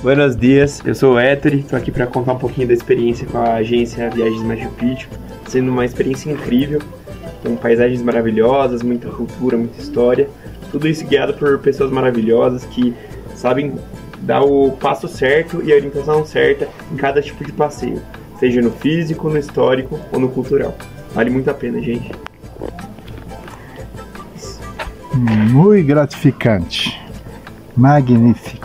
Buenos dias, eu sou o Ettore, estou aqui para contar um pouquinho da experiência com a agência Viagens Machu Picchu, sendo uma experiência incrível, com paisagens maravilhosas, muita cultura, muita história, tudo isso guiado por pessoas maravilhosas que sabem dar o passo certo e a orientação certa em cada tipo de passeio, seja no físico, no histórico ou no cultural. Vale muito a pena, gente. Muito gratificante. Magnífico.